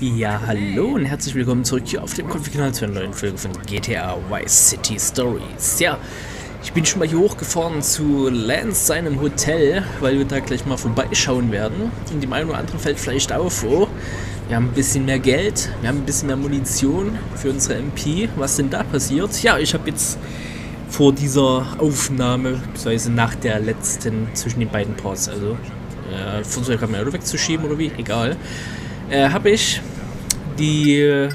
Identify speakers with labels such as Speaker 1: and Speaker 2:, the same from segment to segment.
Speaker 1: Ja, hallo und herzlich willkommen zurück hier auf dem Konfigkanal zu einer neuen Folge von GTA Vice City Stories. Ja, ich bin schon mal hier hochgefahren zu Lance seinem Hotel, weil wir da gleich mal vorbeischauen werden. In dem einen oder anderen fällt vielleicht auf, oh, wir haben ein bisschen mehr Geld, wir haben ein bisschen mehr Munition für unsere MP. Was denn da passiert? Ja, ich habe jetzt vor dieser Aufnahme, beziehungsweise nach der letzten zwischen den beiden Parts, also äh, gerade mein Auto wegzuschieben oder wie, egal, äh, habe ich die äh,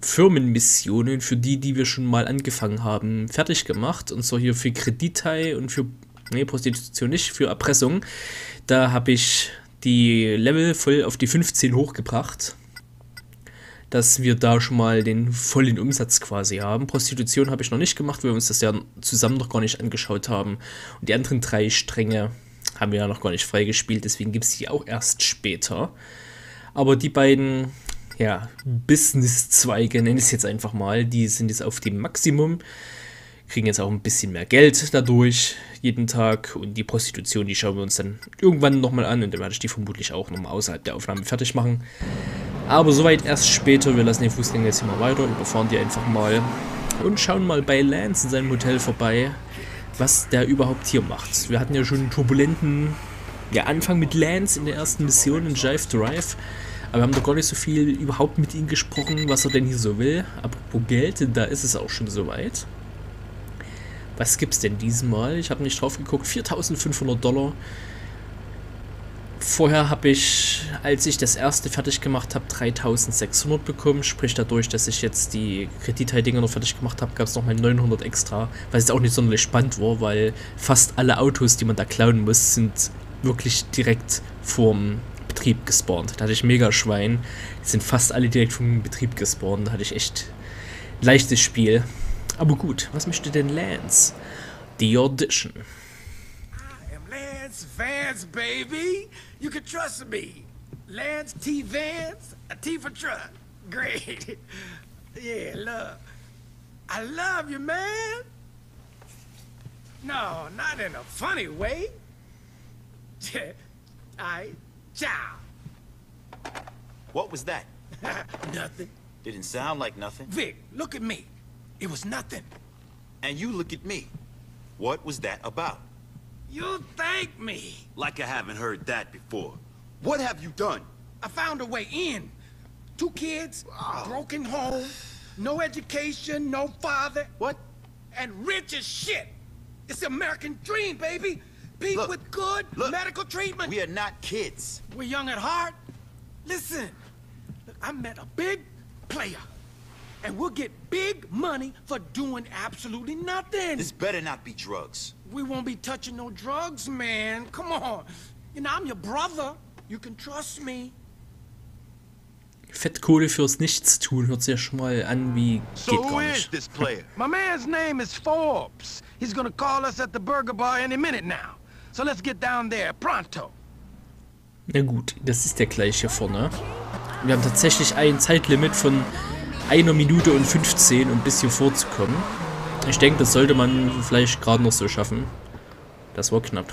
Speaker 1: Firmenmissionen, für die, die wir schon mal angefangen haben, fertig gemacht. Und zwar hier für Kreditei und für, nee, Prostitution nicht, für Erpressung. Da habe ich die Level voll auf die 15 hochgebracht dass wir da schon mal den vollen Umsatz quasi haben. Prostitution habe ich noch nicht gemacht, weil wir uns das ja zusammen noch gar nicht angeschaut haben. Und die anderen drei Stränge haben wir ja noch gar nicht freigespielt, deswegen gibt es die auch erst später. Aber die beiden, ja, Business-Zweige, nenne ich es jetzt einfach mal, die sind jetzt auf dem Maximum, kriegen jetzt auch ein bisschen mehr Geld dadurch jeden Tag und die Prostitution, die schauen wir uns dann irgendwann nochmal an und dann werde ich die vermutlich auch nochmal außerhalb der Aufnahme fertig machen. Aber soweit erst später. Wir lassen den Fußgänger jetzt hier mal weiter, überfahren die einfach mal und schauen mal bei Lance in seinem Hotel vorbei, was der überhaupt hier macht. Wir hatten ja schon einen turbulenten ja, Anfang mit Lance in der ersten Mission in Jive Drive. Aber wir haben doch gar nicht so viel überhaupt mit ihm gesprochen, was er denn hier so will. Apropos Geld, da ist es auch schon soweit. Was gibt's denn diesmal? Ich habe nicht drauf geguckt. 4500 Dollar. Vorher habe ich, als ich das erste fertig gemacht habe, 3600 bekommen. Sprich dadurch, dass ich jetzt die Kreditteildinger noch fertig gemacht habe, gab es nochmal 900 extra. Was jetzt auch nicht sonderlich spannend war, weil fast alle Autos, die man da klauen muss, sind wirklich direkt vorm Betrieb gespawnt. Da hatte ich mega Schwein. Die sind fast alle direkt vom Betrieb gespawnt. Da hatte ich echt leichtes Spiel. Aber gut, was möchte denn Lance? The Audition.
Speaker 2: I am Lance Vance, baby. You can trust me. Lance T. Vance, a T for truck. Great. yeah, love. I love you, man. No, not in a funny way. I ciao.
Speaker 3: What was that?
Speaker 2: nothing.
Speaker 3: Didn't sound like nothing.
Speaker 2: Vic, look at me. It was nothing.
Speaker 3: And you look at me. What was that about?
Speaker 2: You thank me.
Speaker 3: Like I haven't heard that before. What have you done?
Speaker 2: I found a way in. Two kids, oh. broken home, no education, no father.
Speaker 3: What?
Speaker 2: And rich as shit. It's the American dream, baby. People with good look, medical treatment.
Speaker 3: We are not kids.
Speaker 2: We're young at heart. Listen, look, I met a big player. And we'll get big money for doing absolutely nothing.
Speaker 3: This better not be drugs.
Speaker 2: We won't be touching no drugs, man. Come on. You know, I'm your brother. You can trust me.
Speaker 1: Fettkohle fürs Nichtstun hört sich ja schon mal an wie
Speaker 2: so geht gar nicht. This player? My man's name is Forbes. He's gonna call us at the burger bar any minute now. So let's get down there pronto.
Speaker 1: Na gut, das ist der gleiche vorne. Wir haben tatsächlich ein Zeitlimit von einer Minute und 15, um bis hier vorzukommen. Ich denke, das sollte man vielleicht gerade noch so schaffen. Das war knapp.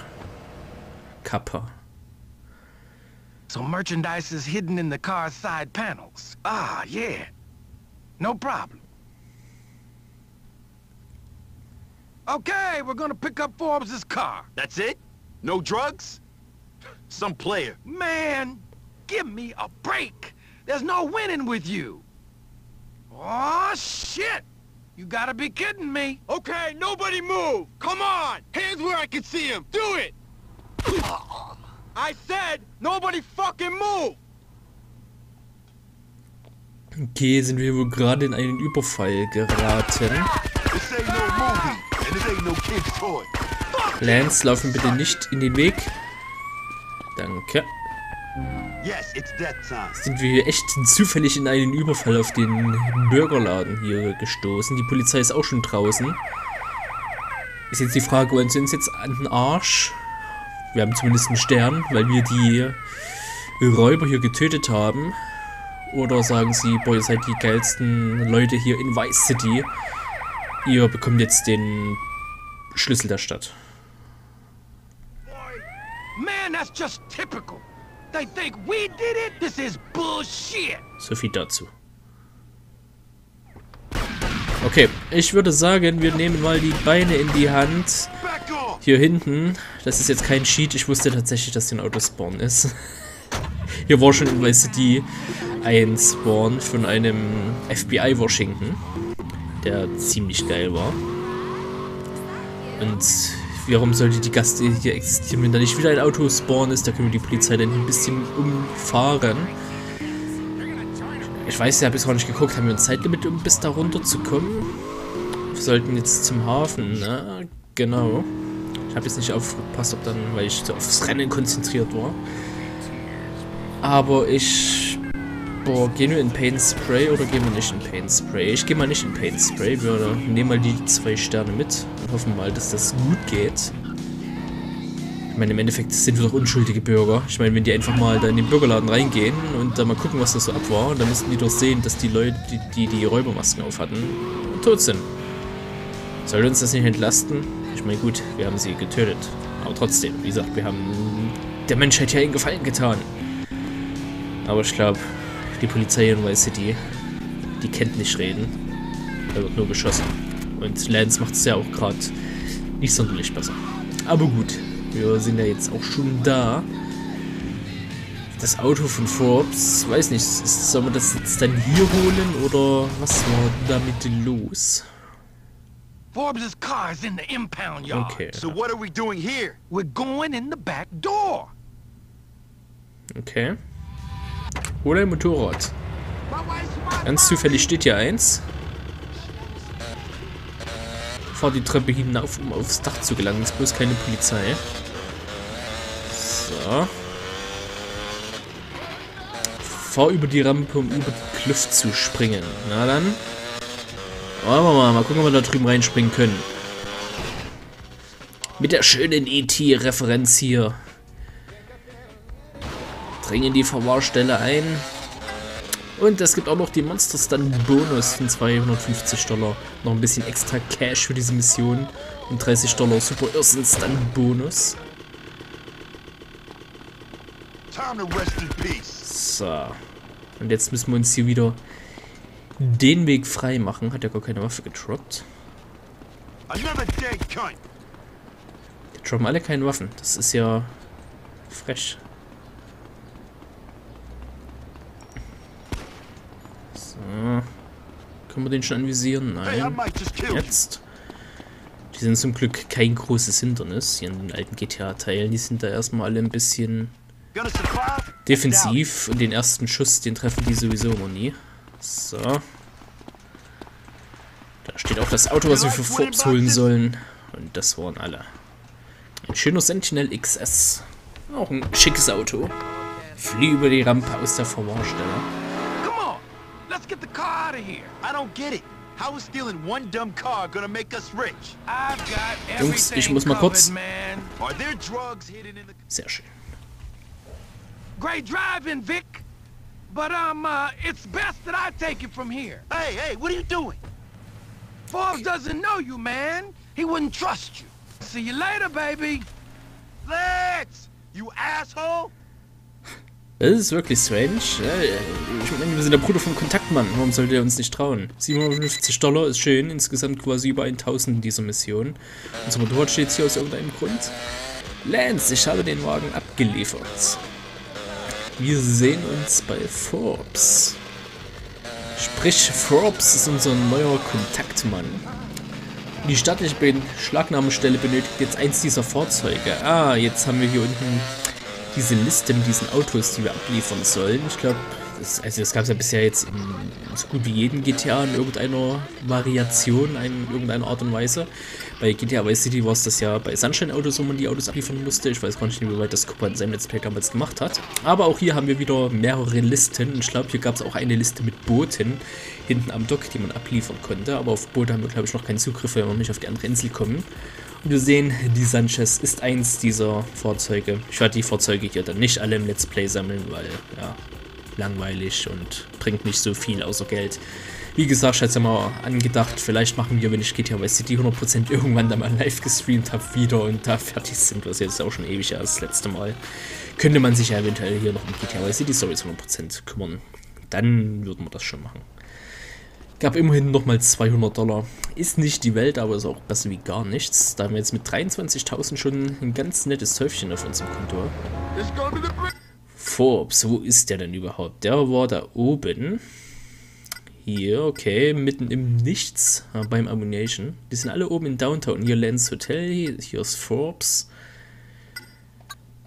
Speaker 1: Kappa.
Speaker 2: So merchandise is hidden in the car's side panels. Ah, yeah. No problem. Okay, we're gonna pick up Forbes' car.
Speaker 3: That's it? No drugs? Some player.
Speaker 2: Man, give me a break. There's no winning with you. Oh, shit! You gotta be kidding me.
Speaker 4: Okay, nobody move! Come on! Hands where I can see him! Do it! I said, nobody fucking move!
Speaker 1: Okay, sind wir wohl gerade in einen Überfall geraten. Lance, laufen bitte nicht in den Weg. Danke. Sind wir echt zufällig in einen Überfall auf den Burgerladen hier gestoßen. Die Polizei ist auch schon draußen. Ist jetzt die Frage, wollen sie uns jetzt an den Arsch? Wir haben zumindest einen Stern, weil wir die Räuber hier getötet haben. Oder sagen sie, boah, ihr seid die geilsten Leute hier in Vice City. Ihr bekommt jetzt den Schlüssel der Stadt.
Speaker 2: Man, that's just typical. They think we did it? This is bullshit.
Speaker 1: So viel dazu. Okay, ich würde sagen, wir nehmen mal die Beine in die Hand. Hier hinten, das ist jetzt kein Cheat, ich wusste tatsächlich, dass hier ein Autospawn ist. Hier war schon in Vice City ein Spawn von einem FBI Washington, der ziemlich geil war. Und warum sollte die Gaste hier existieren, wenn da nicht wieder ein Autospawn ist? Da können wir die Polizei dann ein bisschen umfahren. Ich weiß, ja, bis auch nicht geguckt, haben wir ein Zeitlimit, um bis da runter zu kommen? Wir sollten jetzt zum Hafen, ne? Genau. Ich habe jetzt nicht aufgepasst, ob dann, weil ich so aufs Rennen konzentriert war. Aber ich. Boah, gehen wir in Paint Spray oder gehen wir nicht in Paint Spray? Ich gehe mal nicht in Paint Spray. Wir nehmen mal die zwei Sterne mit hoffen mal, dass das gut geht. Ich meine, im Endeffekt sind wir doch unschuldige Bürger. Ich meine, wenn die einfach mal da in den Bürgerladen reingehen und da mal gucken, was das so ab war, dann müssten die doch sehen, dass die Leute, die die, die Räubermasken auf hatten, tot sind. Soll uns das nicht entlasten? Ich meine, gut, wir haben sie getötet. Aber trotzdem, wie gesagt, wir haben der Menschheit ja einen Gefallen getan. Aber ich glaube, die Polizei in Vice City, die kennt nicht reden. Da wird nur geschossen. Und Lance macht es ja auch gerade nicht sonderlich besser. Aber gut, wir sind ja jetzt auch schon da. Das Auto von Forbes, weiß nicht, ist, soll man das jetzt dann hier holen oder was war damit los?
Speaker 2: Forbes' car is in the impound yard.
Speaker 1: Okay,
Speaker 3: So what are we doing here?
Speaker 2: We're going in the back door.
Speaker 1: okay. Hol ein Motorrad. Ganz zufällig steht hier eins. Fahr die Treppe hinauf, um aufs Dach zu gelangen. Ist bloß keine Polizei. So. Fahr über die Rampe, um über die Kluft zu springen. Na dann. Wollen wir mal, mal gucken, ob wir da drüben reinspringen können. Mit der schönen E.T.-Referenz hier. Dringen die Verwahrstelle ein. Und es gibt auch noch die Monster Stunt Bonus von 250 Dollar. Noch ein bisschen extra Cash für diese Mission. Und 30 Dollar Super Irrsinn Stunt Bonus. So. Und jetzt müssen wir uns hier wieder den Weg frei machen. Hat ja gar keine Waffe getroppt. Die droppen alle keine Waffen. Das ist ja frech. So. Können wir den schon anvisieren? Nein. Jetzt. Die sind zum Glück kein großes Hindernis hier in den alten GTA-Teilen. Die sind da erstmal alle ein bisschen defensiv und den ersten Schuss, den treffen die sowieso immer nie. So. Da steht auch das Auto, was wir für Forbes holen sollen. Und das waren alle. Ein schöner Sentinel XS. Auch ein schickes Auto. Flieh über die Rampe aus der Verwahrstelle.
Speaker 2: Come on, let's get the car out of here.
Speaker 3: I don't get it. How is stealing one dumb car gonna make us rich?
Speaker 2: I've got
Speaker 1: Jungs, ich
Speaker 2: everything
Speaker 1: muss mal
Speaker 2: covered,
Speaker 1: kurz-
Speaker 2: man.
Speaker 3: Are there drugs hidden in the...
Speaker 1: Sehr schön.
Speaker 2: Great driving, Vic. But um, uh, it's best that I take it from here.
Speaker 3: Hey, hey, what are you doing?
Speaker 2: Forbes doesn't know you, man. He wouldn't trust you. See you later, baby.
Speaker 3: Lex! You asshole!
Speaker 1: Das ist wirklich strange. Ich meine, wir sind der Bruder vom Kontaktmann. Warum sollte er uns nicht trauen? 750 Dollar ist schön. Insgesamt quasi über 1000 in dieser Mission. Unser Motorrad steht hier aus irgendeinem Grund. Lance, ich habe den Wagen abgeliefert. Wir sehen uns bei Forbes. Sprich, Forbes ist unser neuer Kontaktmann. Die staatliche Beschlagnahmestelle benötigt jetzt eins dieser Fahrzeuge. Ah, jetzt haben wir hier unten diese Liste mit diesen Autos, die wir abliefern sollen. Ich glaube, das, also das gab es ja bisher jetzt in so gut wie jedem GTA in irgendeiner Variation, in irgendeiner Art und Weise. Bei GTA Vice City war es das ja bei Sunshine Autos, wo man die Autos abliefern musste. Ich weiß gar nicht, wie weit das Cooper in seinem Let's Play damals gemacht hat. Aber auch hier haben wir wieder mehrere Listen. Ich glaube, hier gab es auch eine Liste mit Booten hinten am Dock, die man abliefern konnte. Aber auf Boote haben wir, glaube ich, noch keinen Zugriff, weil wir noch nicht auf die andere Insel kommen. Und wir sehen, die Sanchez ist eins dieser Fahrzeuge. Ich werde die Fahrzeuge hier dann nicht alle im Let's Play sammeln, weil, ja, langweilig und bringt nicht so viel außer Geld. Wie gesagt, ich hatte es ja mal angedacht, vielleicht machen wir, wenn ich GTA Vice City 100% irgendwann dann mal live gestreamt habe, wieder und da fertig sind, was jetzt auch schon ewig ist, das letzte Mal. Könnte man sich ja eventuell hier noch um GTA Vice City Stories 100% kümmern. dann würden wir das schon machen. Gab immerhin nochmal 200 Dollar. Ist nicht die Welt, aber ist auch besser wie gar nichts. Da haben wir jetzt mit 23.000 schon ein ganz nettes Täufchen auf unserem Konto. Forbes, wo ist der denn überhaupt? Der war da oben. Hier, okay, mitten im Nichts äh, beim Ammunition. Die sind alle oben in Downtown. Hier Lens Hotel, hier ist Forbes.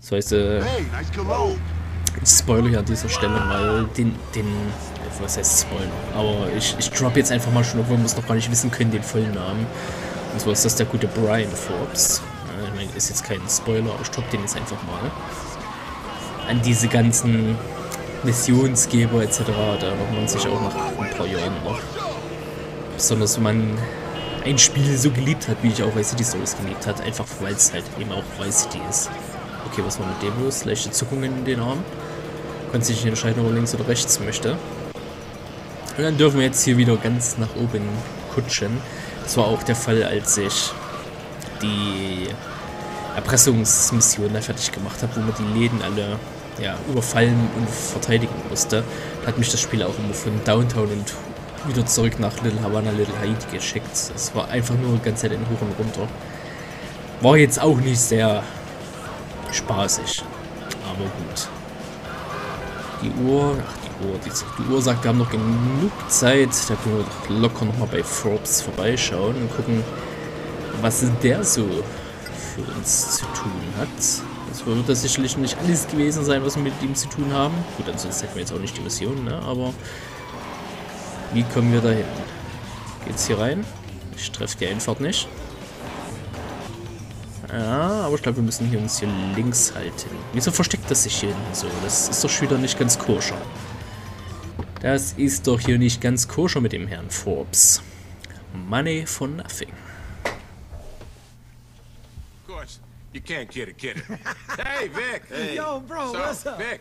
Speaker 1: Das heißt, äh, ich spoiler hier an dieser Stelle mal den, den, was heißt Spoiler? Aber ich, ich drop jetzt einfach mal schon, obwohl wir es noch gar nicht wissen können, den vollen Namen. Und zwar ist das der gute Brian Forbes. Ich meine, ist jetzt kein Spoiler, aber ich drop den jetzt einfach mal. An diese ganzen Missionsgeber etc. Da wird man sich auch nach ein paar Jahren noch. Besonders wenn man ein Spiel so geliebt hat, wie ich auch Vice City Stories geliebt hat, einfach weil es halt eben auch Vice City ist. Okay, was war mit dem los? Leichte Zuckungen in den Armen. Konnte sich nicht entscheiden, ob er links oder rechts möchte. Und dann dürfen wir jetzt hier wieder ganz nach oben kutschen. Das war auch der Fall, als ich die Erpressungsmission da fertig gemacht habe, wo man die Läden alle ja, überfallen und verteidigen musste. Da hat mich das Spiel auch immer von Downtown und wieder zurück nach Little Havana, Little Haiti geschickt. Es war einfach nur die ganze Zeit in hoch und runter. War jetzt auch nicht sehr spaßig. Aber gut. Die Uhr, ach Uhr, die, die Uhr sagt, wir haben noch genug Zeit. Da können wir doch locker nochmal bei Forbes vorbeischauen und gucken, was der so für uns zu tun hat. Das wird das sicherlich nicht alles gewesen sein, was wir mit ihm zu tun haben. Gut, ansonsten hätten wir jetzt auch nicht die Mission, ne? Aber wie kommen wir da hin? Geht's hier rein? Ich treffe die Einfahrt nicht. Ja, aber ich glaube, wir müssen hier uns hier links halten. Wieso versteckt das sich hier hinten so? Das ist doch schon wieder nicht ganz koscher. Das ist doch hier nicht ganz koscher mit dem Herrn Forbes. Money for nothing.
Speaker 3: Of course, you can't kid a kid. hey, Vic. Hey.
Speaker 2: Yo, bro,
Speaker 3: so,
Speaker 2: what's up?
Speaker 3: Vic,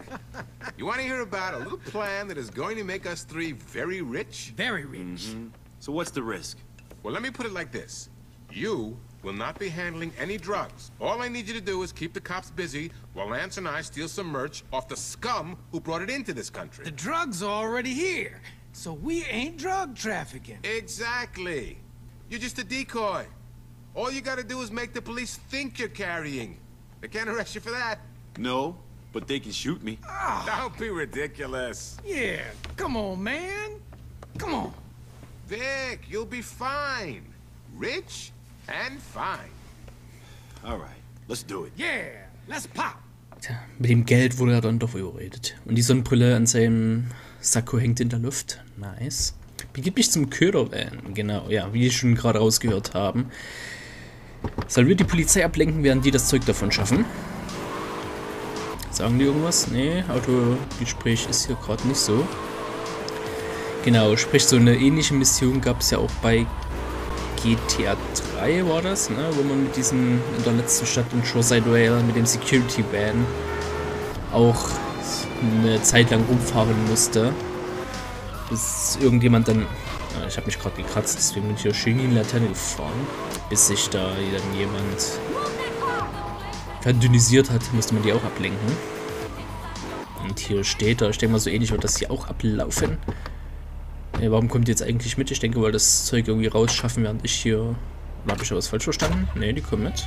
Speaker 3: you want to hear about a little plan that is going to make us three very rich?
Speaker 2: Very rich. Mm-hmm.
Speaker 5: So what's the risk?
Speaker 3: Well, let me put it like this. You will not be handling any drugs. All I need you to do is keep the cops busy while Lance and I steal some merch off the scum who brought it into this country.
Speaker 2: The drugs are already here, so we ain't drug trafficking.
Speaker 3: Exactly. You're just a decoy. All you gotta do is make the police think you're carrying. They can't arrest you for that.
Speaker 5: No, but they can shoot me. Ah.
Speaker 3: Don't be ridiculous.
Speaker 2: Yeah, come on, man. Come on.
Speaker 3: Vic, you'll be fine. Rich and fine.
Speaker 5: All right, let's do it.
Speaker 2: Yeah, let's pop.
Speaker 1: Tja, mit dem Geld wurde er dann doch überredet. Und die Sonnenbrille an seinem Sakko hängt in der Luft. Nice. Begibt mich zum Ködervan. Genau, ja, wie wir schon gerade rausgehört haben. Sollen wir die Polizei ablenken, während die das Zeug davon schaffen? Sagen die irgendwas? Nee, Autogespräch ist hier gerade nicht so. Genau, sprich, so eine ähnliche Mission gab es ja auch bei GTA 3 war das, ne? wo man mit diesem in der letzten Stadt in Shoreside Rail mit dem Security Van auch eine Zeit lang rumfahren musste. Bis irgendjemand dann. Ah, ich habe mich gerade gekratzt, deswegen bin ich hier schön in die Laterne gefahren. Bis sich da dann jemand verdünnisiert hat, musste man die auch ablenken. Und hier steht er, ich denke mal so ähnlich wird das hier auch ablaufen. Ja, warum kommt die jetzt eigentlich mit? Ich denke, weil das Zeug irgendwie rausschaffen, während ich hier... Habe ich da was falsch verstanden? Ne, die kommen mit.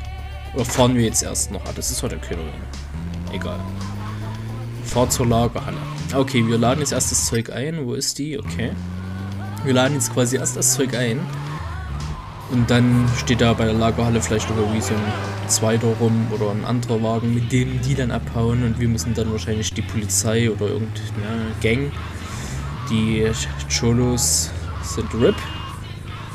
Speaker 1: Oder fahren wir jetzt erst noch? Ah, das ist heute Köder. Egal. Fahr zur Lagerhalle. Okay, wir laden jetzt erst das Zeug ein. Wo ist die? Okay. Wir laden jetzt quasi erst das Zeug ein. Und dann steht da bei der Lagerhalle vielleicht irgendwie so ein zweiter rum oder ein anderer Wagen, mit dem die dann abhauen. Und wir müssen dann wahrscheinlich die Polizei oder irgendeine Gang die Cholos sind RIP.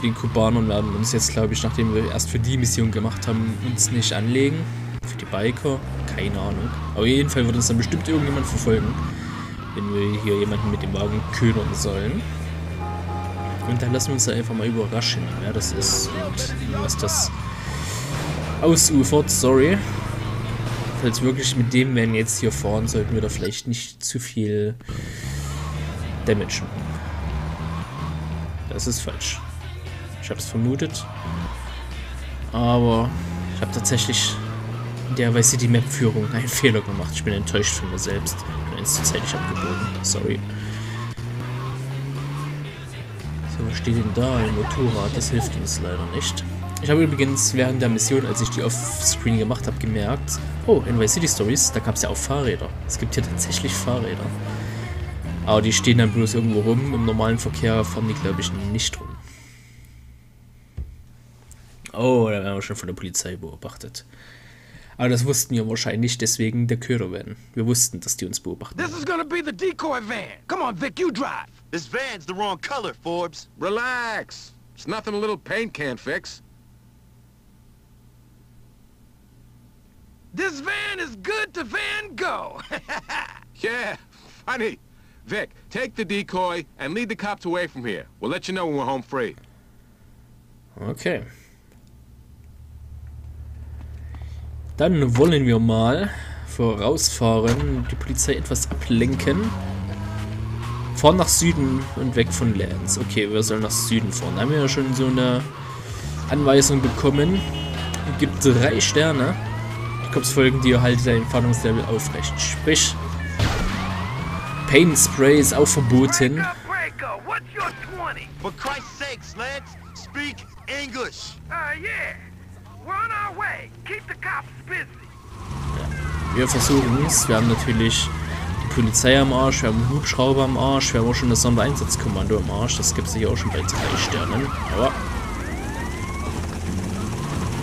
Speaker 1: Die Kubaner werden uns jetzt, glaube ich, nachdem wir erst für die Mission gemacht haben, uns nicht anlegen. Für die Biker, keine Ahnung. Aber jeden Fall wird uns dann bestimmt irgendjemand verfolgen, wenn wir hier jemanden mit dem Wagen ködern sollen. Und dann lassen wir uns da einfach mal überraschen, wer das ist und was das ausufert. Sorry. Falls wirklich mit dem Van jetzt hier fahren, sollten wir da vielleicht nicht zu viel Damage machen. Das ist falsch. Ich habe es vermutet. Aber ich habe tatsächlich in der Vice City Map Führung einen Fehler gemacht. Ich bin enttäuscht von mir selbst. Ich bin zu zeitig abgebogen. Sorry. So, was steht denn da? Ein Motorrad, das hilft uns leider nicht. Ich habe übrigens während der Mission, als ich die Offscreen gemacht habe, gemerkt, oh, in Vice City Stories, da gab es ja auch Fahrräder. Es gibt hier tatsächlich Fahrräder. Aber die stehen dann bloß irgendwo rum. Im normalen Verkehr fahren die, glaube ich, nicht rum. Oh, da werden wir schon von der Polizei beobachtet. Aber das wussten wir wahrscheinlich deswegen der Ködervan. Wir wussten, dass die uns beobachten.
Speaker 2: This is gonna be the decoy van. Come on, Vic, you drive.
Speaker 4: This van's the wrong color, Forbes.
Speaker 3: Relax. It's nothing a little paint can't fix.
Speaker 2: This van is good to Van Go.
Speaker 3: Yeah, funny. Vic, take the decoy and lead the cops away from here. We'll let you know when we're home free.
Speaker 1: Okay. Dann wollen wir mal vorausfahren, die Polizei etwas ablenken. Fahren nach Süden und weg von Lance. Okay, wir sollen nach Süden fahren. Da haben wir ja schon so eine Anweisung bekommen. Gibt drei Sterne. Die Cops folgen dir, halte dein Fahndungslevel aufrecht. Sprich, Paint Spray ist auch verboten.
Speaker 2: Breaker, breaker, what's your 20?
Speaker 4: For Christ's sakes, Lance, speak English.
Speaker 2: Uh, yeah. We're on our way. Keep the cops busy.
Speaker 1: Wir versuchen es. Wir haben natürlich die Polizei am Arsch, wir haben einen Hubschrauber am Arsch, wir haben auch schon das Sondereinsatzkommando am Arsch. Das gibt es sicher auch schon bei drei Sternen. Aber.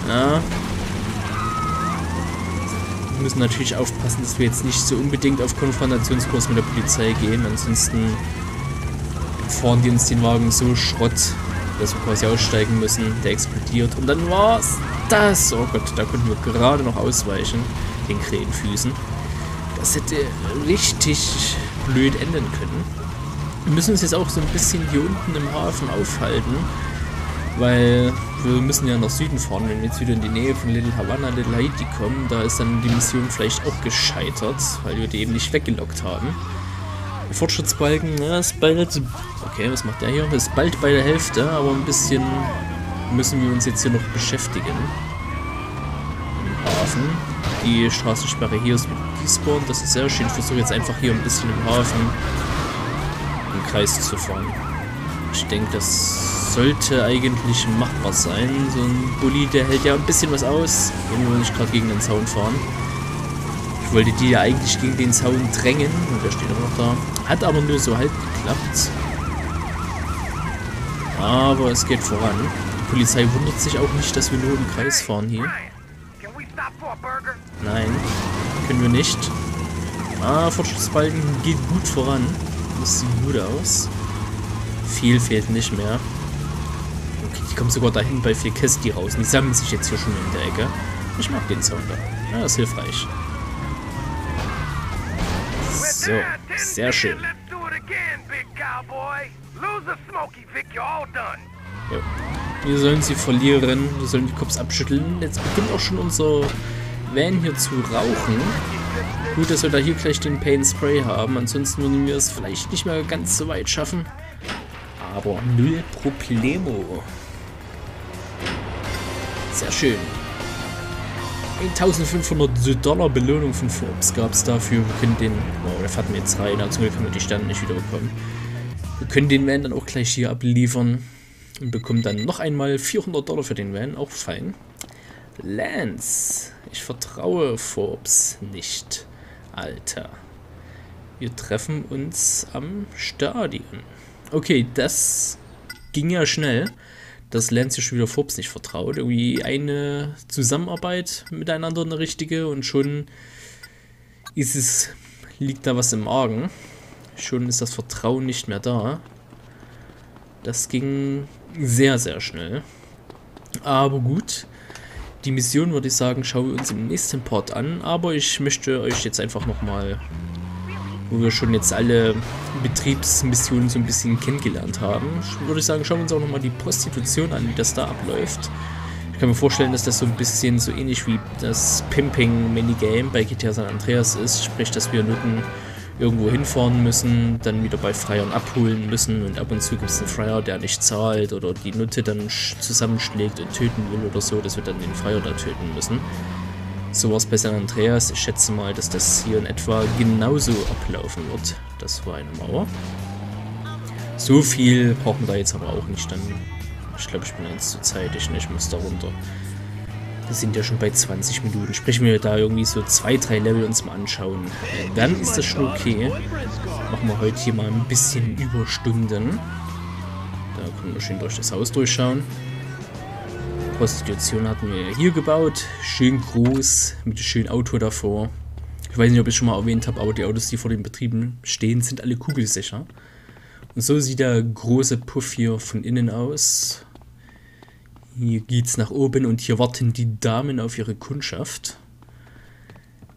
Speaker 1: Ja. Wir müssen natürlich aufpassen, dass wir jetzt nicht so unbedingt auf Konfrontationskurs mit der Polizei gehen. Ansonsten fahren die uns den Wagen so Schrott, dass wir quasi aussteigen müssen. Der explodiert. Und dann war's das. Oh Gott, da konnten wir gerade noch ausweichen. Den Krähenfüßen. Das hätte richtig blöd enden können. Wir müssen uns jetzt auch so ein bisschen hier unten im Hafen aufhalten. Weil wir müssen ja nach Süden fahren. Wenn wir jetzt wieder in die Nähe von Little Havana, Little Haiti kommen, da ist dann die Mission vielleicht auch gescheitert, weil wir die eben nicht weggelockt haben. Fortschrittsbalken, ja, ist bald. Okay, was macht der hier? Ist bald bei der Hälfte, aber ein bisschen müssen wir uns jetzt hier noch beschäftigen. Im Hafen. Die Straßensperre hier ist gespawnt, das ist sehr schön. Ich versuche jetzt einfach hier ein bisschen im Hafen im Kreis zu fahren. Ich denke, das sollte eigentlich machbar sein. So ein Bulli, der hält ja ein bisschen was aus, wenn wir nicht gerade gegen den Zaun fahren. Ich wollte die ja eigentlich gegen den Zaun drängen und der steht auch noch da. Hat aber nur so halb geklappt. Aber es geht voran. Die Polizei wundert sich auch nicht, dass wir nur im Kreis fahren hier. Nein, können wir nicht. Ah, Fortschrittsbalken geht gut voran. Das sieht gut aus. Viel fehlt nicht mehr. Die kommen sogar dahin bei vier Kästi raus. Die sammeln sich jetzt hier schon in der Ecke. Ich mag den Sound da. Ja, das ist hilfreich. So, sehr schön.
Speaker 2: Let's do it again, big cowboy. Lose a smoky, Vic, you're all done.
Speaker 1: Jo. Wir sollen sie verlieren. Wir sollen die Cops abschütteln. Jetzt beginnt auch schon unser Van hier zu rauchen. Gut, dass wir da hier gleich den Pain Spray haben. Ansonsten würden wir es vielleicht nicht mehr ganz so weit schaffen. Aber null Problemo. Sehr schön. 1500 Dollar Belohnung von Forbes gab es dafür. Wir können den... Wow, der fährt mir jetzt rein. Zum Glück haben wir die Sterne nicht wieder bekommen. Wir können den Van dann auch gleich hier abliefern. Und bekommen dann noch einmal 400 Dollar für den Van. Auch fein. Lance. Ich vertraue Forbes nicht. Alter. Wir treffen uns am Stadion. Okay, das ging ja schnell, dass Lance sich schon wieder Forbes nicht vertraut. Irgendwie eine Zusammenarbeit miteinander eine richtige und schon ist es, liegt da was im Argen. Schon ist das Vertrauen nicht mehr da. Das ging sehr, sehr schnell. Aber gut. Die Mission würde ich sagen, schauen wir uns im nächsten Part an. Aber ich möchte euch jetzt einfach nochmal, wo wir schon jetzt alle Betriebsmissionen so ein bisschen kennengelernt haben, würde ich sagen, schauen wir uns auch nochmal die Prostitution an, wie das da abläuft. Ich kann mir vorstellen, dass das so ein bisschen so ähnlich wie das Pimping-Minigame bei GTA San Andreas ist. Sprich, dass wir Nutten irgendwo hinfahren müssen, dann wieder bei Freiern abholen müssen und ab und zu gibt es einen Freier, der nicht zahlt oder die Nutte dann zusammenschlägt und töten will oder so, dass wir dann den Freier da töten müssen. So war es bei San Andreas. Ich schätze mal, dass das hier in etwa genauso ablaufen wird. Das war eine Mauer. So viel braucht man da jetzt aber auch nicht. Dann, ich glaube, ich bin jetzt zu zeitig. Ne? Ich muss da runter. Wir sind ja schon bei 20 Minuten. Sprich, wir da irgendwie so zwei, drei Level uns mal anschauen. Dann ist das schon okay. Machen wir heute hier mal ein bisschen Überstunden. Da können wir schön durch das Haus durchschauen. Prostitution hatten wir hier gebaut. Schön groß, mit einem schönen Auto davor. Ich weiß nicht, ob ich schon mal erwähnt habe, aber die Autos, die vor den Betrieben stehen, sind alle kugelsicher. Und so sieht der große Puff hier von innen aus. Hier geht's nach oben und hier warten die Damen auf ihre Kundschaft.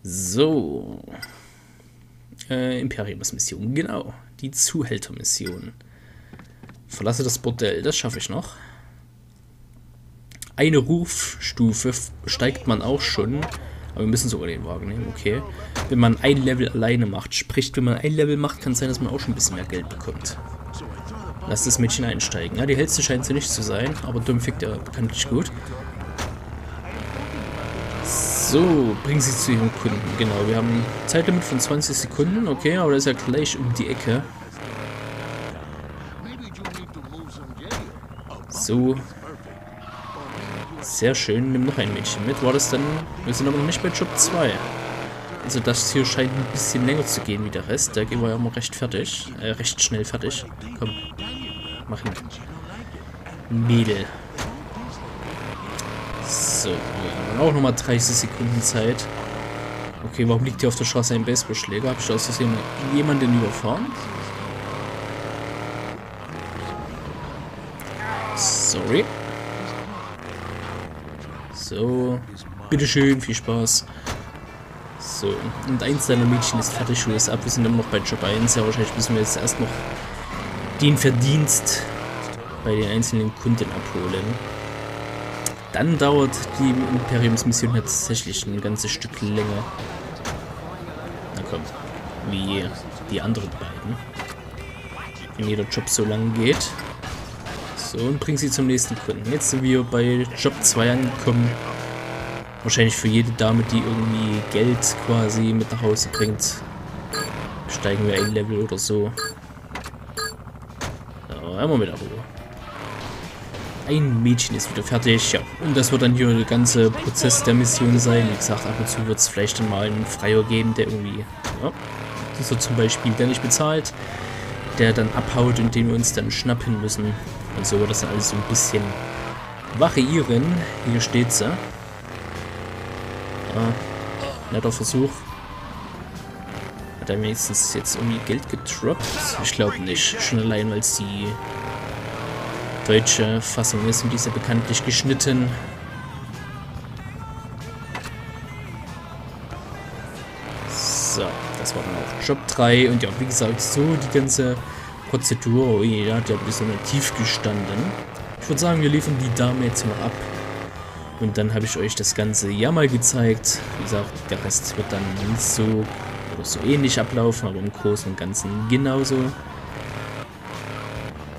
Speaker 1: So. Äh, Imperiums-Mission, genau. Die Zuhälter-Mission. Verlasse das Bordell, das schaffe ich noch. Eine Rufstufe steigt man auch schon. Aber wir müssen sogar den Wagen nehmen, okay. Wenn man ein Level alleine macht, sprich, wenn man ein Level macht, kann es sein, dass man auch schon ein bisschen mehr Geld bekommt. Lass das Mädchen einsteigen. Ja, die hellste scheint sie nicht zu sein, aber dumm fickt er bekanntlich gut. So, bringen sie zu ihrem Kunden. Genau, wir haben Zeitlimit von 20 Sekunden, okay, aber das ist ja gleich um die Ecke. So. Sehr schön, nimm noch ein Mädchen mit. War das dann... Wir sind aber noch nicht bei Job 2. Also das hier scheint ein bisschen länger zu gehen wie der Rest. Da gehen wir ja mal recht fertig. Äh, recht schnell fertig. Komm. Mach ihn. Mädel. So, wir haben auch nochmal 30 Sekunden Zeit. Okay, warum liegt hier auf der Straße ein Baseballschläger? Hab ich da aus Versehen jemanden überfahren? Sorry. So, bitteschön, viel Spaß. So, und eins deiner Mädchen ist fertig, Schuhe ist ab. Wir sind immer noch bei Job 1. Ja, wahrscheinlich müssen wir jetzt erst noch den Verdienst bei den einzelnen Kunden abholen. Dann dauert die Imperiumsmission tatsächlich ein ganzes Stück länger. Na komm, wie die anderen beiden. Wenn jeder Job so lang geht. So, und bring sie zum nächsten Kunden. Jetzt sind wir bei Job 2 angekommen. Wahrscheinlich für jede Dame, die irgendwie Geld quasi mit nach Hause bringt, steigen wir ein Level oder so. So, einmal mit der Ruhe. Ein Mädchen ist wieder fertig, ja. Und das wird dann hier der ganze Prozess der Mission sein. Wie gesagt, ab und zu wird es vielleicht dann mal einen Freier geben, der irgendwie, ja, dieser zum Beispiel, der nicht bezahlt, der dann abhaut und den wir uns dann schnappen müssen. Und so wird das dann alles so ein bisschen variieren. Hier steht sie. Ja, netter Versuch. Hat er wenigstens jetzt irgendwie Geld getroppt? Ich glaube nicht. Schon allein, weil es die deutsche Fassung ist und die ist ja bekanntlich geschnitten. So, das war dann auch Job 3 und ja, wie gesagt, so die ganze Prozedur, ui, da hat ja ein bisschen tief gestanden. Ich würde sagen, wir liefern die Dame jetzt noch ab. Und dann habe ich euch das Ganze ja mal gezeigt. Wie gesagt, der Rest wird dann nicht so oder so ähnlich ablaufen, aber im Großen und Ganzen genauso.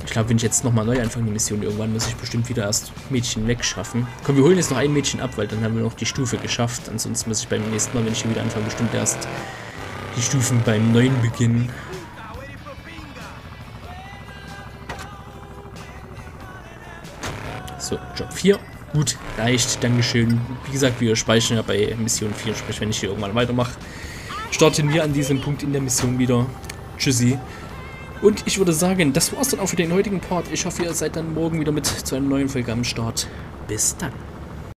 Speaker 1: Ich glaube, wenn ich jetzt nochmal neu anfange, die Mission, irgendwann muss ich bestimmt wieder erst Mädchen wegschaffen. Komm, wir holen jetzt noch ein Mädchen ab, weil dann haben wir noch die Stufe geschafft. Ansonsten muss ich beim nächsten Mal, wenn ich hier wieder anfange, bestimmt erst die Stufen beim neuen beginnen. So, Job 4. Gut, reicht. Dankeschön. Wie gesagt, wir speichern ja bei Mission 4. Sprich, wenn ich hier irgendwann weitermache, starten wir an diesem Punkt in der Mission wieder. Tschüssi. Und ich würde sagen, das war's dann auch für den heutigen Part. Ich hoffe, ihr seid dann morgen wieder mit zu einer neuen Folge am Start. Bis dann.